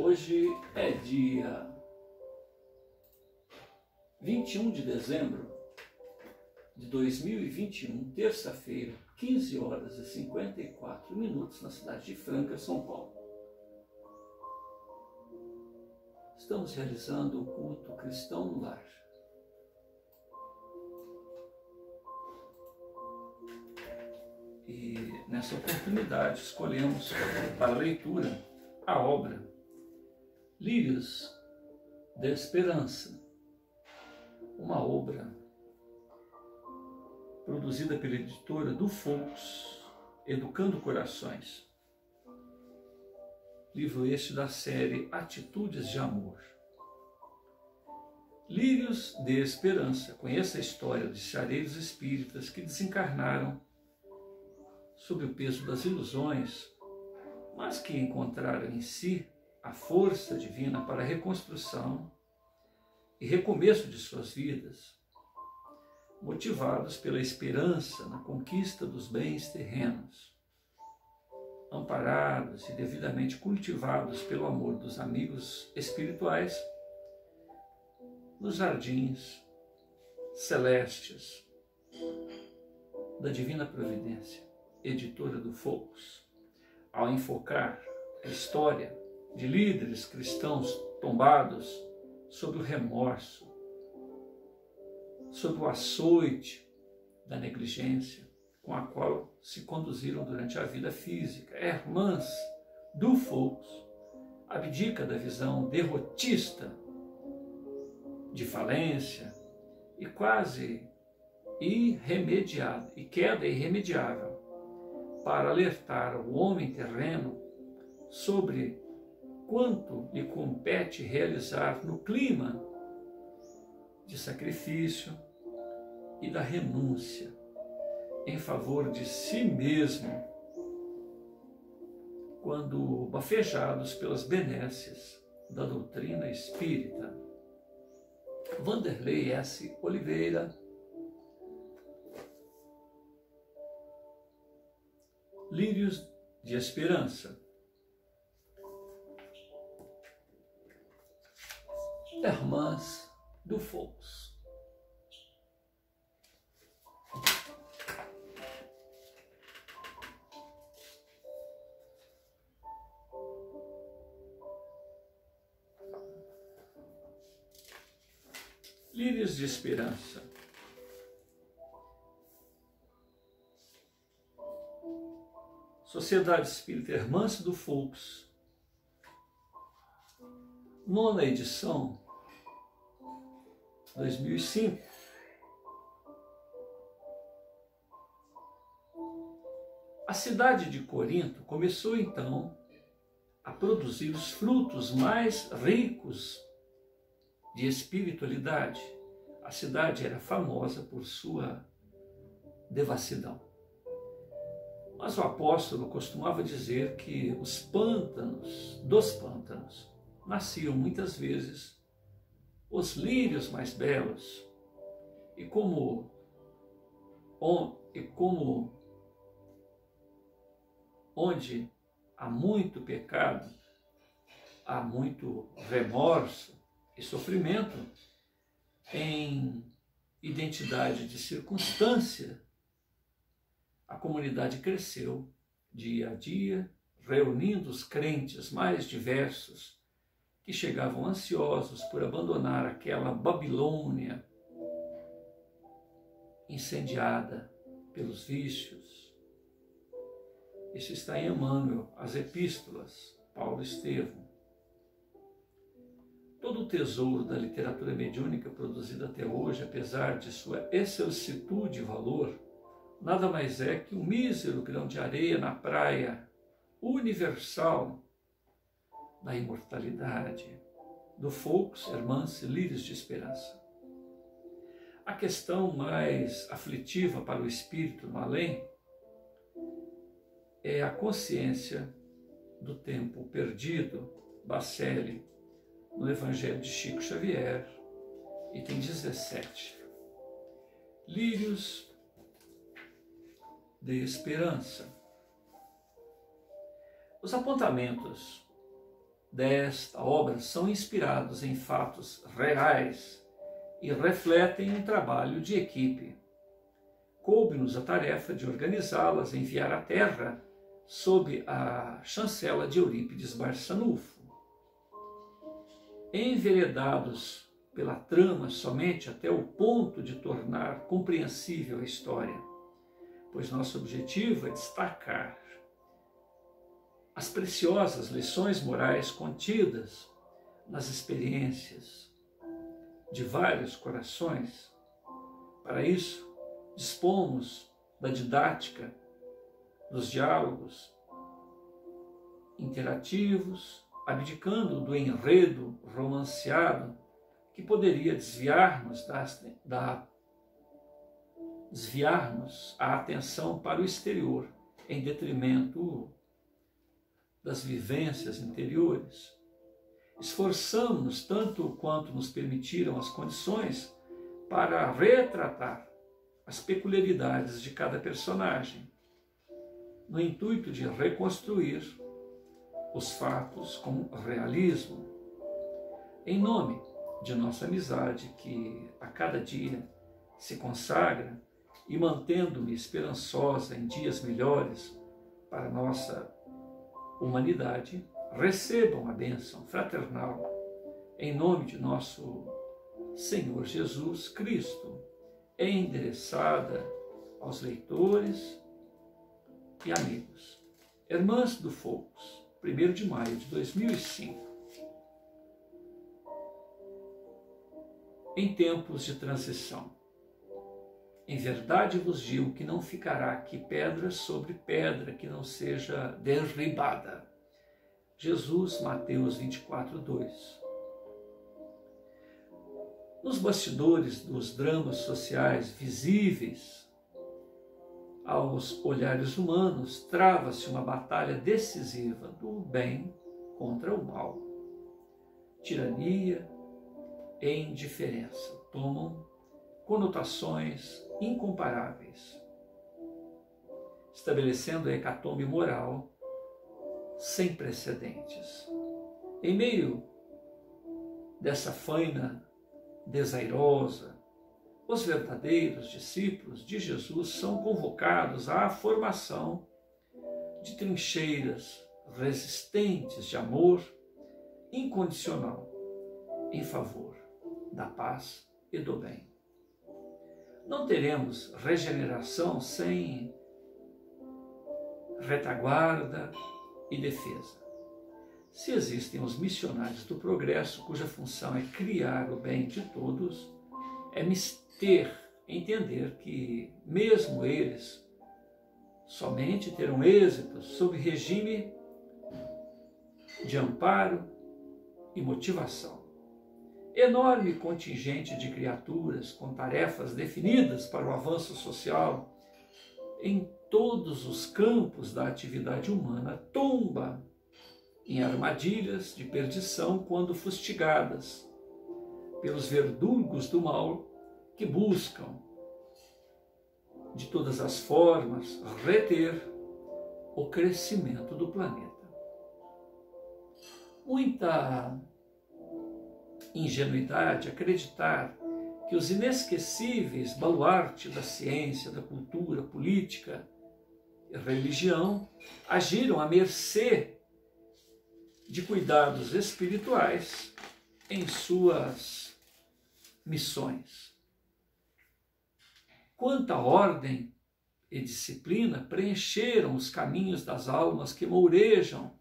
Hoje é dia 21 de dezembro de 2021, terça-feira, 15 horas e 54 minutos, na cidade de Franca, São Paulo. Estamos realizando o culto cristão no lar. E nessa oportunidade escolhemos para leitura a obra Lírios da Esperança, uma obra produzida pela editora do Focus, Educando Corações. Livro este da série Atitudes de Amor. Lírios de Esperança. Conheça a história de chareiros espíritas que desencarnaram sob o peso das ilusões, mas que encontraram em si a força divina para a reconstrução e recomeço de suas vidas motivados pela esperança na conquista dos bens terrenos, amparados e devidamente cultivados pelo amor dos amigos espirituais, nos jardins celestes da Divina Providência, editora do Focus, ao enfocar a história de líderes cristãos tombados sob o remorso, sob o açoite da negligência com a qual se conduziram durante a vida física. Hermãs do Focus abdica da visão derrotista de falência e quase irremediável, e queda irremediável, para alertar o homem terreno sobre quanto lhe compete realizar no clima de sacrifício e da renúncia em favor de si mesmo, quando bafejados pelas benesses da doutrina espírita. Vanderlei S. Oliveira, Lírios de Esperança. Irmãs do Focus. Lírios de esperança. Sociedade Espírita Irmãs do Focus. Nona edição 2005. A cidade de Corinto começou então a produzir os frutos mais ricos de espiritualidade. A cidade era famosa por sua devassidão. Mas o apóstolo costumava dizer que os pântanos dos pântanos nasciam muitas vezes os lírios mais belos. E como, e como onde há muito pecado, há muito remorso e sofrimento, em identidade de circunstância, a comunidade cresceu dia a dia, reunindo os crentes mais diversos que chegavam ansiosos por abandonar aquela Babilônia incendiada pelos vícios. Isso está em Emmanuel, as epístolas, Paulo Estevam. Todo o tesouro da literatura mediúnica produzida até hoje, apesar de sua excelsitude e valor, nada mais é que um mísero grão de areia na praia universal da imortalidade, do Focus, Irmãs Lírios de Esperança. A questão mais aflitiva para o espírito no além é a consciência do tempo perdido, Bacelli, no Evangelho de Chico Xavier, item 17. Lírios de esperança. Os apontamentos desta obra são inspirados em fatos reais e refletem um trabalho de equipe. Coube-nos a tarefa de organizá-las enviar à Terra sob a chancela de Eurípides Barçanufo. Enveredados pela trama somente até o ponto de tornar compreensível a história, pois nosso objetivo é destacar as preciosas lições morais contidas nas experiências de vários corações. Para isso, dispomos da didática, dos diálogos interativos, abdicando do enredo romanceado que poderia desviar-nos da, da desviar-nos a atenção para o exterior em detrimento das vivências interiores. Esforçamos-nos tanto quanto nos permitiram as condições para retratar as peculiaridades de cada personagem, no intuito de reconstruir os fatos com realismo. Em nome de nossa amizade, que a cada dia se consagra e mantendo-me esperançosa em dias melhores para nossa humanidade recebam a bênção fraternal em nome de nosso Senhor Jesus Cristo, endereçada aos leitores e amigos. Irmãs do Focus, 1 de maio de 2005. Em tempos de transição. Em verdade vos digo que não ficará aqui pedra sobre pedra que não seja derribada. Jesus, Mateus 24, 2. Nos bastidores dos dramas sociais visíveis aos olhares humanos, trava-se uma batalha decisiva do bem contra o mal. Tirania e indiferença tomam conotações incomparáveis, estabelecendo a hecatombe moral sem precedentes. Em meio dessa faina desairosa, os verdadeiros discípulos de Jesus são convocados à formação de trincheiras resistentes de amor incondicional em favor da paz e do bem. Não teremos regeneração sem retaguarda e defesa. Se existem os missionários do progresso, cuja função é criar o bem de todos, é mister entender que, mesmo eles, somente terão êxito sob regime de amparo e motivação enorme contingente de criaturas com tarefas definidas para o avanço social em todos os campos da atividade humana tomba em armadilhas de perdição quando fustigadas pelos verdugos do mal que buscam de todas as formas reter o crescimento do planeta. Muita ingenuidade acreditar que os inesquecíveis baluarte da ciência, da cultura, política e religião agiram à mercê de cuidados espirituais em suas missões. Quanta ordem e disciplina preencheram os caminhos das almas que mourejam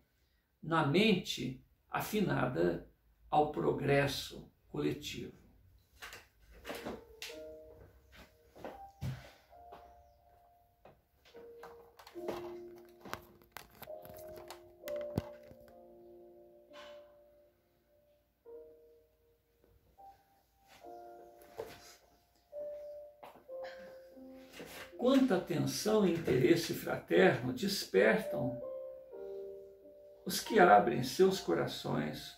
na mente afinada ao progresso coletivo. Quanta atenção e interesse fraterno despertam os que abrem seus corações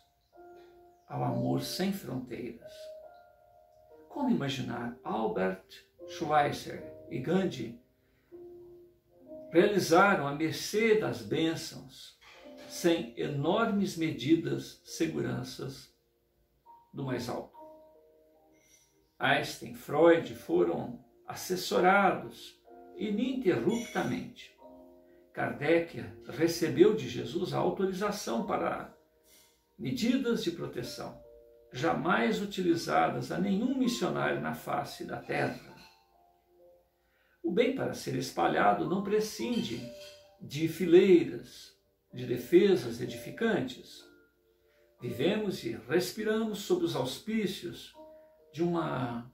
ao amor sem fronteiras. Como imaginar Albert Schweitzer e Gandhi realizaram à mercê das bênçãos sem enormes medidas seguranças do mais alto. Einstein Freud foram assessorados ininterruptamente. Kardec recebeu de Jesus a autorização para medidas de proteção, jamais utilizadas a nenhum missionário na face da terra. O bem para ser espalhado não prescinde de fileiras, de defesas edificantes. Vivemos e respiramos sob os auspícios de uma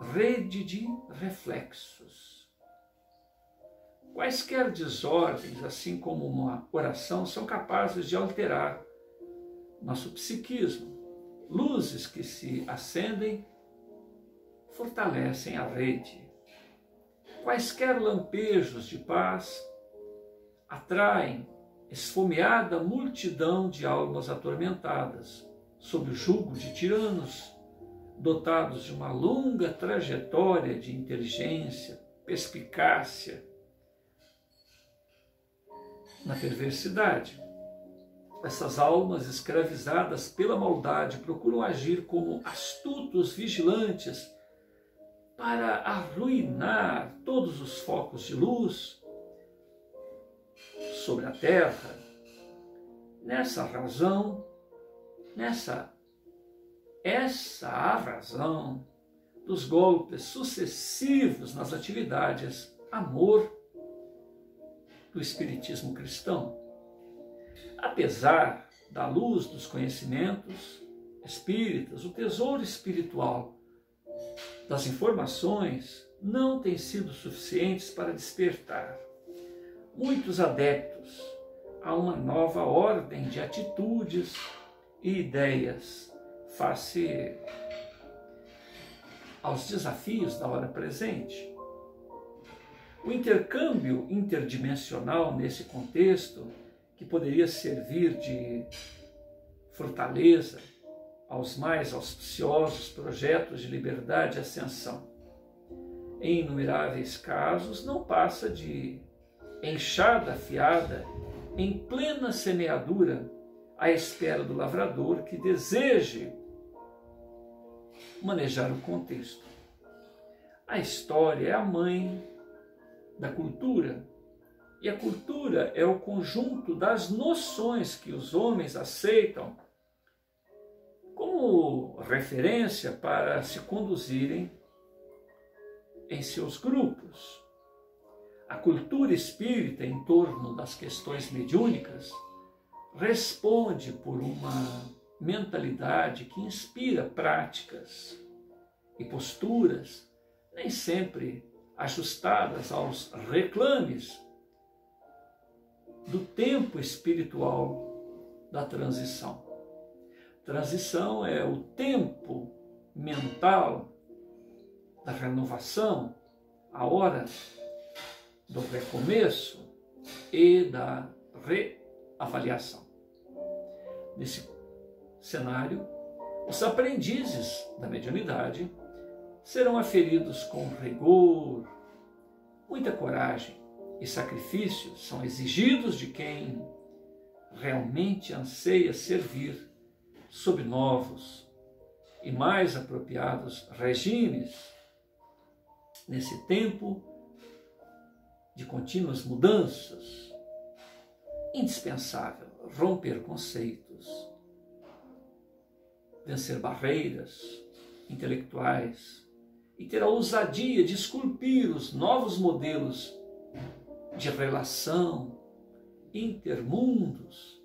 rede de reflexos. Quaisquer desordens, assim como uma oração, são capazes de alterar nosso psiquismo. Luzes que se acendem fortalecem a rede. Quaisquer lampejos de paz atraem esfomeada multidão de almas atormentadas, sob o jugo de tiranos dotados de uma longa trajetória de inteligência, perspicácia na perversidade. Essas almas escravizadas pela maldade procuram agir como astutos vigilantes para arruinar todos os focos de luz sobre a terra. Nessa razão, nessa essa a razão dos golpes sucessivos nas atividades amor do espiritismo cristão. Apesar da luz dos conhecimentos espíritas, o tesouro espiritual das informações não tem sido suficientes para despertar muitos adeptos a uma nova ordem de atitudes e ideias face aos desafios da hora presente. O intercâmbio interdimensional nesse contexto, que poderia servir de fortaleza aos mais auspiciosos projetos de liberdade e ascensão, em inumeráveis casos não passa de enxada afiada em plena semeadura à espera do lavrador que deseje manejar o contexto. A história é a mãe da cultura, e a cultura é o conjunto das noções que os homens aceitam como referência para se conduzirem em seus grupos. A cultura espírita em torno das questões mediúnicas responde por uma mentalidade que inspira práticas e posturas nem sempre ajustadas aos reclames do tempo espiritual da transição. Transição é o tempo mental da renovação, a hora do recomeço e da reavaliação. Nesse cenário, os aprendizes da mediunidade serão aferidos com rigor, muita coragem e sacrifício são exigidos de quem realmente anseia servir sob novos e mais apropriados regimes nesse tempo de contínuas mudanças. Indispensável romper conceitos vencer barreiras intelectuais e ter a ousadia de esculpir os novos modelos de relação intermundos,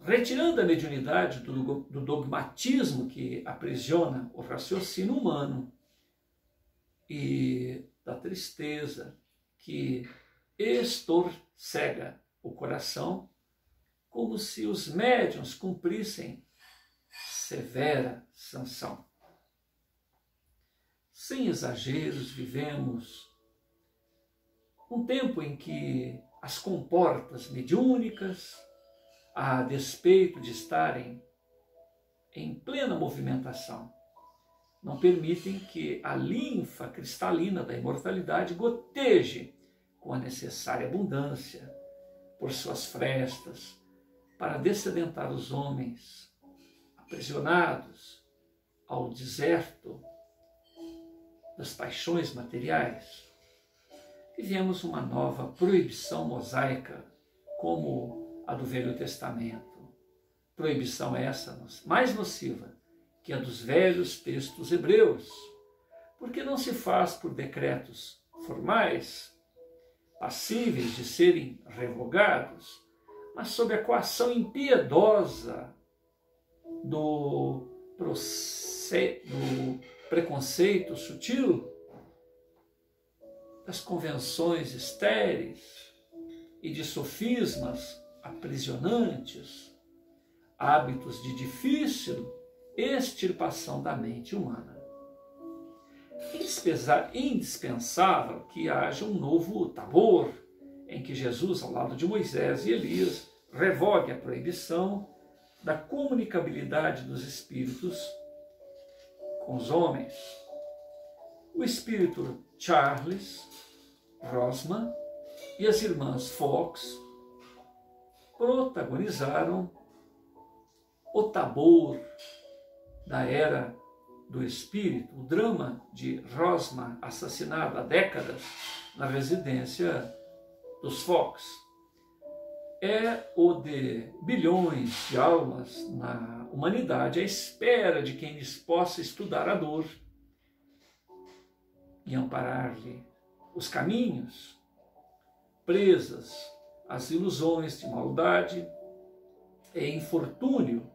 retirando a mediunidade do, do dogmatismo que aprisiona o raciocínio humano e da tristeza que estorcega o coração, como se os médiuns cumprissem severa sanção. Sem exageros, vivemos um tempo em que as comportas mediúnicas, a despeito de estarem em plena movimentação, não permitem que a linfa cristalina da imortalidade goteje com a necessária abundância por suas frestas, para descedentar os homens aprisionados ao deserto das paixões materiais, vivemos uma nova proibição mosaica, como a do Velho Testamento. Proibição essa mais nociva que a dos velhos textos hebreus, porque não se faz por decretos formais, passíveis de serem revogados, mas sob a coação impiedosa do, do preconceito sutil, das convenções estéreis e de sofismas aprisionantes, hábitos de difícil extirpação da mente humana. Indispensável que haja um novo tabor, em que Jesus, ao lado de Moisés e Elias, revogue a proibição da comunicabilidade dos espíritos com os homens. O espírito Charles Rosman e as irmãs Fox protagonizaram o tabor da era do espírito, o drama de Rosman assassinado há décadas na residência dos Fox. É o de bilhões de almas na humanidade à espera de quem lhes possa estudar a dor e amparar-lhe os caminhos, presas às ilusões de maldade e infortúnio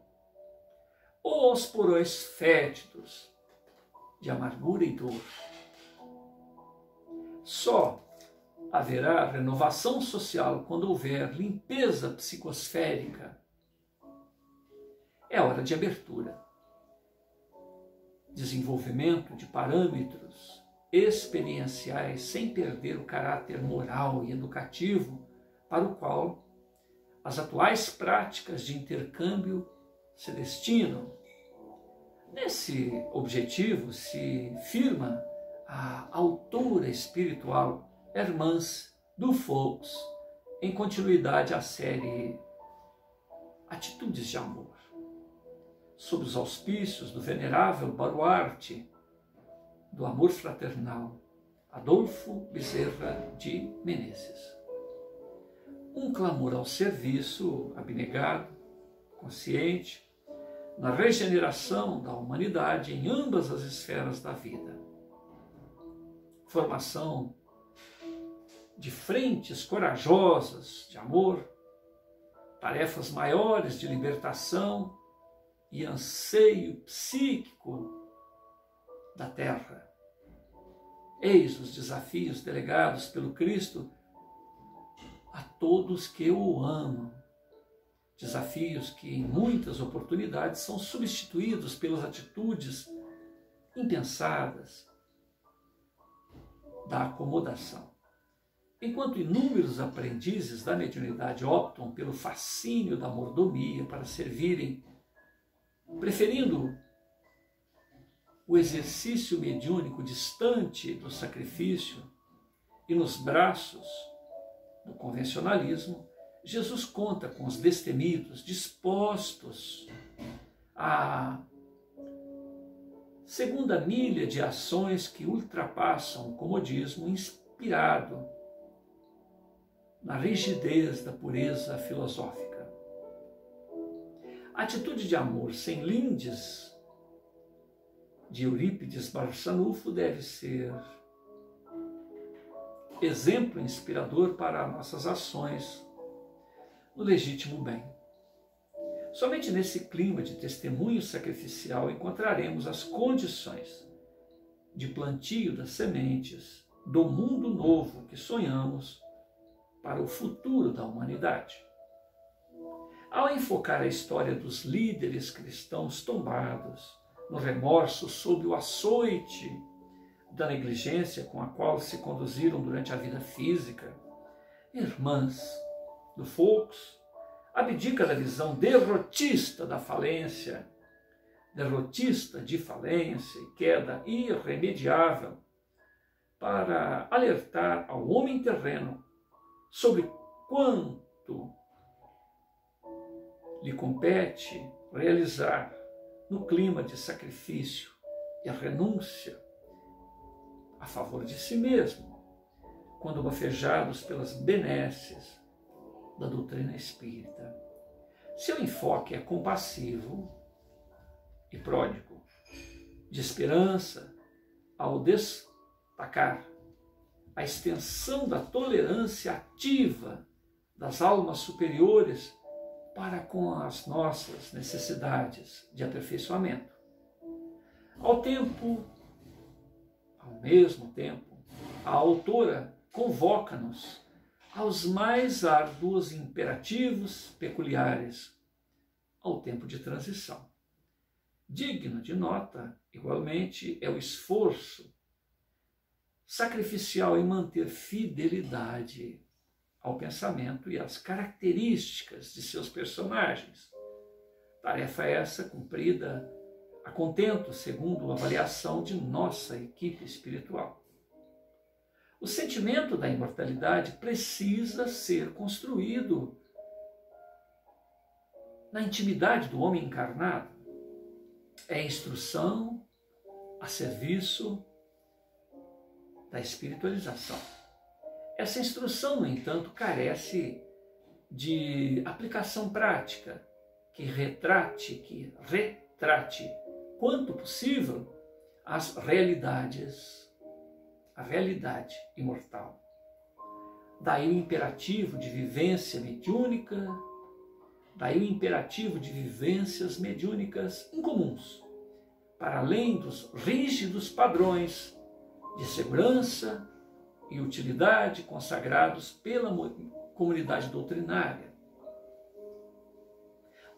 ou aos porões fétidos de amargura e dor. Só haverá renovação social quando houver limpeza psicosférica. É hora de abertura, desenvolvimento de parâmetros experienciais sem perder o caráter moral e educativo para o qual as atuais práticas de intercâmbio se destinam. Nesse objetivo se firma a autora espiritual Hermãs do Foucault, em continuidade à série Atitudes de Amor, sob os auspícios do venerável baluarte do amor fraternal, Adolfo Bezerra de Menezes. Um clamor ao serviço abnegado, consciente, na regeneração da humanidade em ambas as esferas da vida. Formação de frentes corajosas de amor, tarefas maiores de libertação e anseio psíquico da terra. Eis os desafios delegados pelo Cristo a todos que o amam Desafios que, em muitas oportunidades, são substituídos pelas atitudes impensadas da acomodação. Enquanto inúmeros aprendizes da mediunidade optam pelo fascínio da mordomia para servirem, preferindo o exercício mediúnico distante do sacrifício e nos braços do convencionalismo, Jesus conta com os destemidos dispostos a segunda milha de ações que ultrapassam o comodismo inspirado na rigidez da pureza filosófica. A atitude de amor sem lindes de Eurípides Barçanufo deve ser exemplo inspirador para nossas ações no legítimo bem. Somente nesse clima de testemunho sacrificial encontraremos as condições de plantio das sementes do mundo novo que sonhamos para o futuro da humanidade. Ao enfocar a história dos líderes cristãos tombados no remorso sob o açoite da negligência com a qual se conduziram durante a vida física, irmãs, do Foucault, abdica da visão derrotista da falência, derrotista de falência e queda irremediável, para alertar ao homem terreno sobre quanto lhe compete realizar no clima de sacrifício e renúncia a favor de si mesmo, quando bafejados pelas benesses da doutrina espírita. Seu enfoque é compassivo e pródigo, de esperança ao destacar a extensão da tolerância ativa das almas superiores para com as nossas necessidades de aperfeiçoamento. Ao tempo, ao mesmo tempo, a autora convoca-nos aos mais árduos imperativos peculiares ao tempo de transição. Digno de nota, igualmente, é o esforço sacrificial em manter fidelidade ao pensamento e às características de seus personagens. Tarefa essa cumprida a contento, segundo a avaliação de nossa equipe espiritual. O sentimento da imortalidade precisa ser construído na intimidade do homem encarnado. É instrução a serviço da espiritualização. Essa instrução, no entanto, carece de aplicação prática que retrate, que retrate quanto possível as realidades, a realidade imortal. Daí o imperativo de vivência mediúnica, daí o imperativo de vivências mediúnicas incomuns, para além dos rígidos padrões de segurança, e utilidade consagrados pela comunidade doutrinária.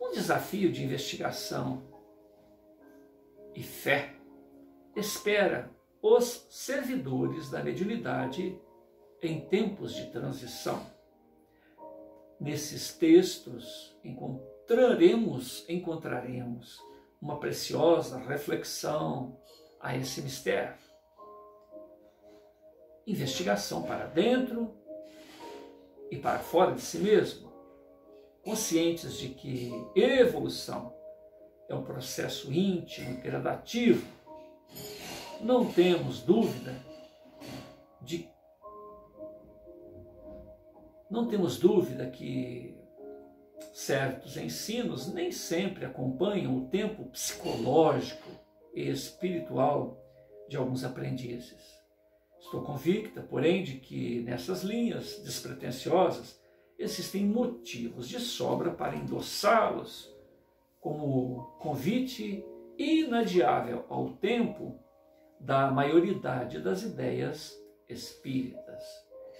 Um desafio de investigação e fé espera os servidores da mediunidade em tempos de transição. Nesses textos encontraremos, encontraremos uma preciosa reflexão a esse mistério investigação para dentro e para fora de si mesmo, conscientes de que evolução é um processo íntimo e gradativo, não temos dúvida de não temos dúvida que certos ensinos nem sempre acompanham o tempo psicológico e espiritual de alguns aprendizes. Estou convicta, porém, de que nessas linhas despretensiosas existem motivos de sobra para endossá-los como convite inadiável ao tempo da maioridade das ideias espíritas,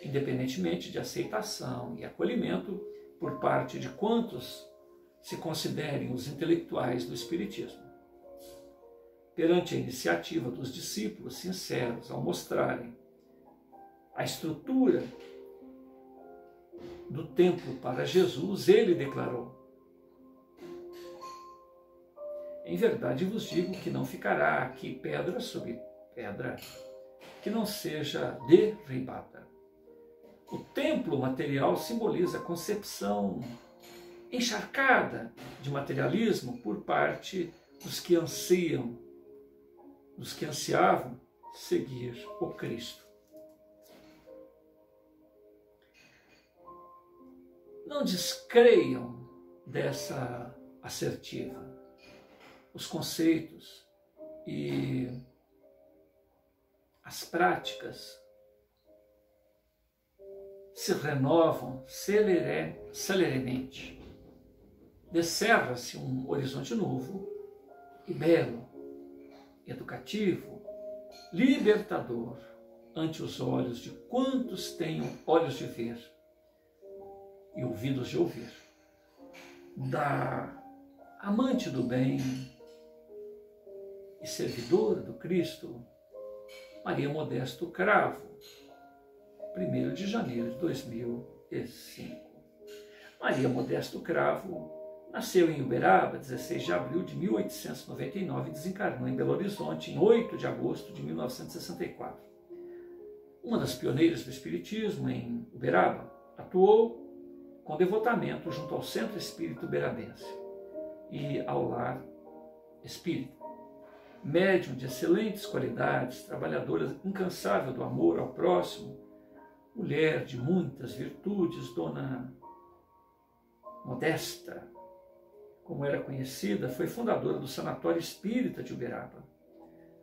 independentemente de aceitação e acolhimento por parte de quantos se considerem os intelectuais do Espiritismo perante a iniciativa dos discípulos sinceros ao mostrarem a estrutura do templo para Jesus, ele declarou: Em verdade vos digo que não ficará aqui pedra sobre pedra que não seja derribada. O templo material simboliza a concepção encharcada de materialismo por parte dos que ansiam dos que ansiavam seguir o Cristo. Não descreiam dessa assertiva. Os conceitos e as práticas se renovam celere, celeremente. Descerra-se um horizonte novo e belo educativo, libertador ante os olhos de quantos tenham olhos de ver e ouvidos de ouvir. Da amante do bem e servidora do Cristo, Maria Modesto Cravo, 1 de janeiro de 2005. Maria Modesto Cravo Nasceu em Uberaba, 16 de abril de 1899 e desencarnou em Belo Horizonte em 8 de agosto de 1964. Uma das pioneiras do Espiritismo em Uberaba, atuou com devotamento junto ao Centro Espírito Berabense e ao Lar Espírita. Médium de excelentes qualidades, trabalhadora incansável do amor ao próximo, mulher de muitas virtudes, dona Modesta, como era conhecida, foi fundadora do Sanatório Espírita de Uberaba,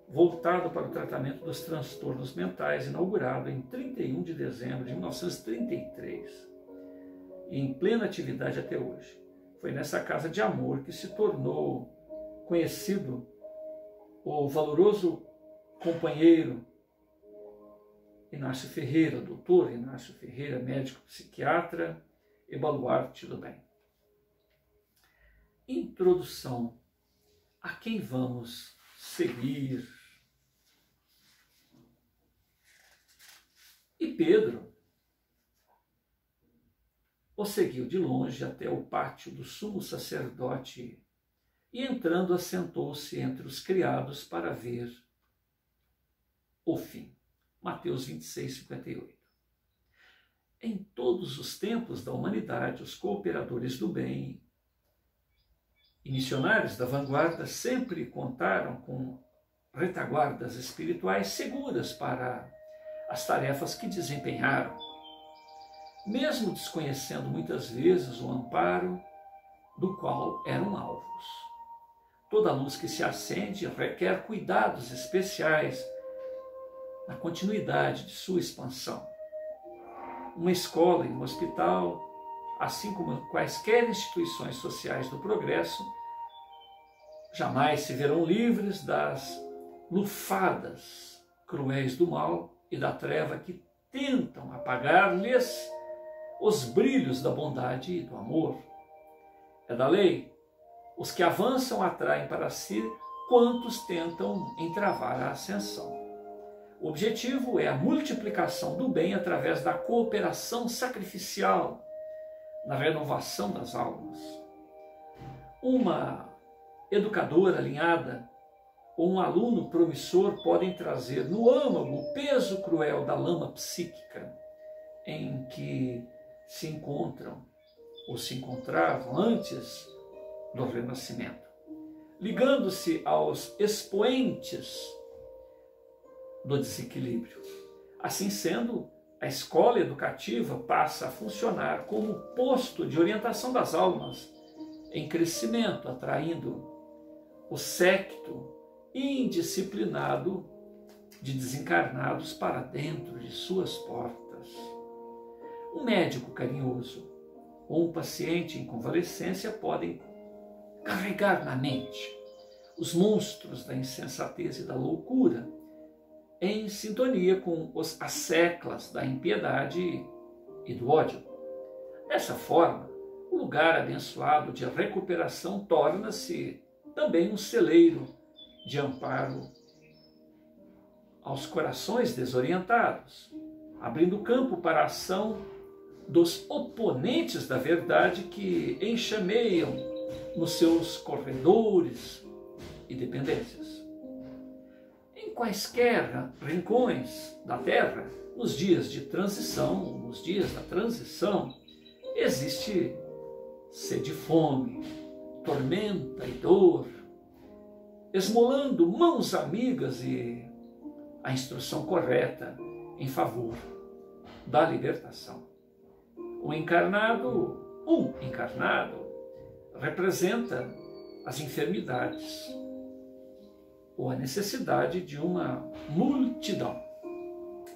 voltado para o tratamento dos transtornos mentais, inaugurado em 31 de dezembro de 1933 e em plena atividade até hoje. Foi nessa casa de amor que se tornou conhecido o valoroso companheiro Inácio Ferreira, doutor Inácio Ferreira, médico psiquiatra e baluarte do bem. Introdução. A quem vamos seguir? E Pedro o seguiu de longe até o pátio do sumo sacerdote e, entrando, assentou-se entre os criados para ver o fim. Mateus 26, 58. Em todos os tempos da humanidade, os cooperadores do bem e missionários da vanguarda sempre contaram com retaguardas espirituais seguras para as tarefas que desempenharam mesmo desconhecendo muitas vezes o amparo do qual eram alvos. Toda luz que se acende requer cuidados especiais na continuidade de sua expansão. Uma escola e um hospital, assim como quaisquer instituições sociais do progresso, jamais se verão livres das lufadas cruéis do mal e da treva que tentam apagar-lhes os brilhos da bondade e do amor. É da lei. Os que avançam atraem para si quantos tentam entravar a ascensão. O objetivo é a multiplicação do bem através da cooperação sacrificial na renovação das almas. Uma educadora alinhada ou um aluno promissor podem trazer no âmago o peso cruel da lama psíquica em que se encontram ou se encontravam antes do Renascimento, ligando-se aos expoentes do desequilíbrio. Assim sendo, a escola educativa passa a funcionar como posto de orientação das almas em crescimento, atraindo o séquito indisciplinado de desencarnados para dentro de suas portas. Um médico carinhoso ou um paciente em convalescência podem carregar na mente os monstros da insensatez e da loucura, em sintonia com os asseclas da impiedade e do ódio. Dessa forma, o lugar abençoado de recuperação torna-se também um celeiro de amparo aos corações desorientados, abrindo campo para a ação dos oponentes da verdade que enxameiam nos seus corredores e dependências. Quaisquer rincões da Terra, nos dias de transição, nos dias da transição, existe sede e fome, tormenta e dor, esmolando mãos amigas e a instrução correta em favor da libertação. O encarnado, um encarnado, representa as enfermidades ou a necessidade de uma multidão.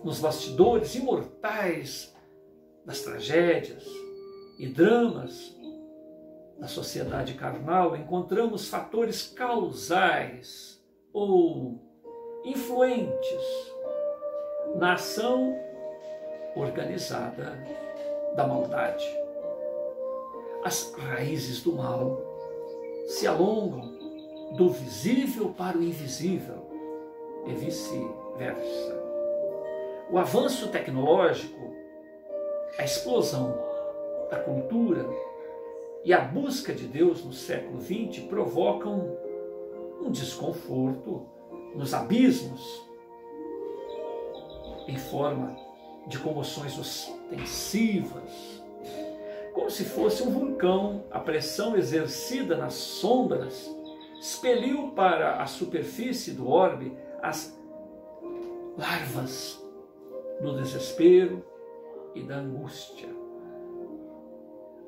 Nos bastidores imortais das tragédias e dramas da sociedade carnal, encontramos fatores causais ou influentes na ação organizada da maldade. As raízes do mal se alongam do visível para o invisível e vice-versa. O avanço tecnológico, a explosão da cultura e a busca de Deus no século XX provocam um desconforto nos abismos em forma de comoções ostensivas, como se fosse um vulcão, a pressão exercida nas sombras expeliu para a superfície do orbe as larvas do desespero e da angústia,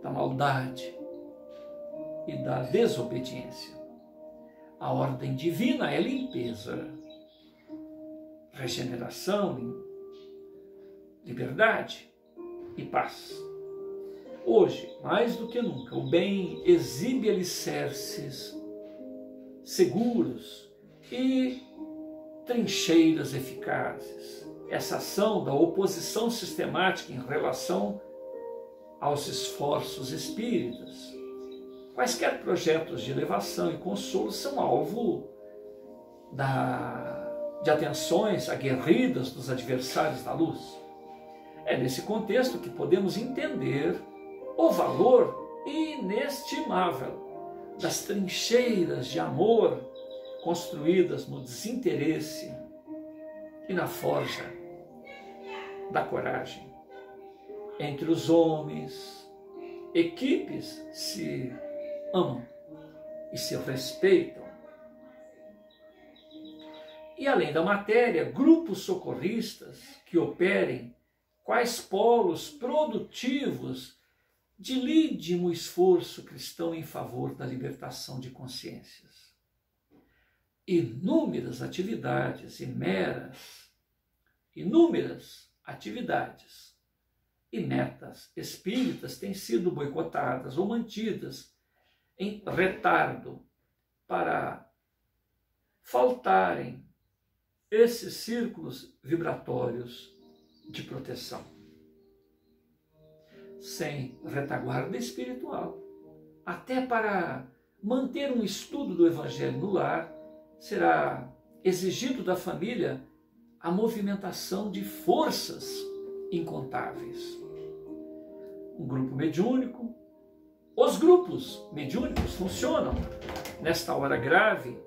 da maldade e da desobediência. A ordem divina é limpeza, regeneração, liberdade e paz. Hoje, mais do que nunca, o bem exibe alicerces seguros e trincheiras eficazes. Essa ação da oposição sistemática em relação aos esforços espíritas. Quaisquer projetos de elevação e consolo são alvo da, de atenções aguerridas dos adversários da luz. É nesse contexto que podemos entender o valor inestimável das trincheiras de amor construídas no desinteresse e na forja da coragem. Entre os homens, equipes se amam e se respeitam. E além da matéria, grupos socorristas que operem quais polos produtivos de lídimo esforço cristão em favor da libertação de consciências. Inúmeras atividades e meras, inúmeras atividades e metas espíritas têm sido boicotadas ou mantidas em retardo para faltarem esses círculos vibratórios de proteção sem retaguarda espiritual. Até para manter um estudo do Evangelho no lar, será exigido da família a movimentação de forças incontáveis. Um grupo mediúnico. Os grupos mediúnicos funcionam nesta hora grave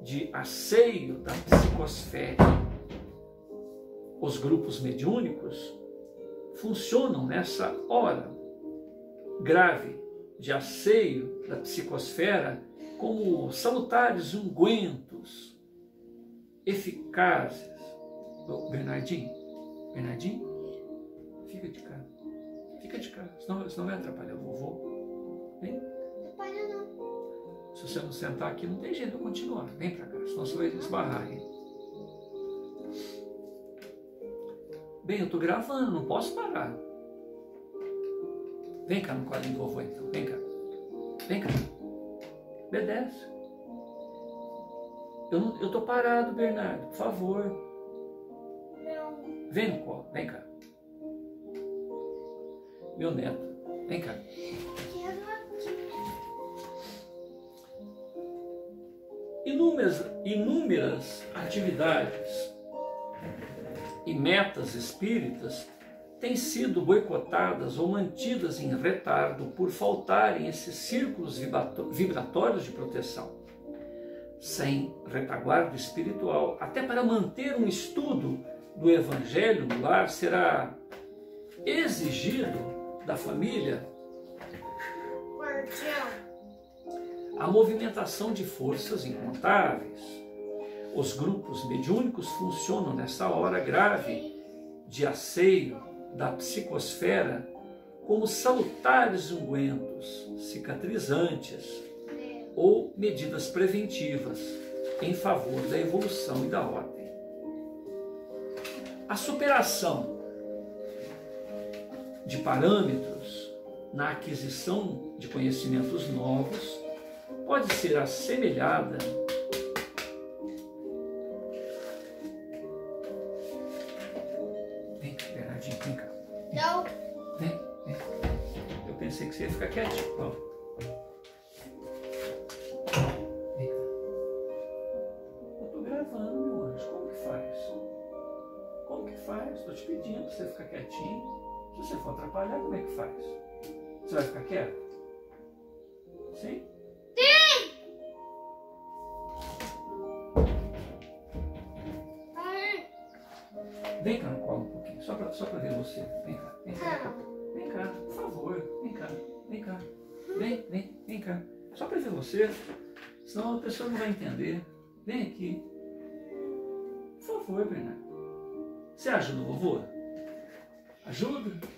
de asseio da psicosfera. Os grupos mediúnicos funcionam nessa hora grave de asseio da psicosfera como salutares ungüentos eficazes. Oh, Bernardinho, Bernardinho, fica de casa. Fica de casa, senão, senão vai atrapalhar o vovô. Vem. Atrapalha não. Se você não sentar aqui, não tem jeito de continuar. Vem pra cá, senão você vai esbarrar aí. Bem, eu tô gravando, não posso parar. Vem cá no colinho do vovô então, vem cá. Vem cá. Obedece. Eu, não, eu tô parado, Bernardo, por favor. Não. Vem no colo, vem cá. Meu neto, vem cá. Inúmeras, inúmeras atividades e metas espíritas têm sido boicotadas ou mantidas em retardo por faltarem esses círculos vibratórios de proteção. Sem retaguarda espiritual, até para manter um estudo do Evangelho no lar, será exigido da família a movimentação de forças incontáveis os grupos mediúnicos funcionam nessa hora grave de asseio da psicosfera como salutares ungüentos, cicatrizantes ou medidas preventivas em favor da evolução e da ordem. A superação de parâmetros na aquisição de conhecimentos novos pode ser assemelhada que faz? Tô te pedindo pra você ficar quietinho. Se você for atrapalhar, como é que faz? Você vai ficar quieto? Sim? Ai. Vem cá no colo um pouquinho, só pra, só pra ver você. Vem cá, vem cá. Não. Vem cá, por favor, vem cá. cá. Só para ver você. Senão a pessoa não vai entender. Vem aqui. Por favor, Bernardo. Você ajuda o vovô? Ajuda?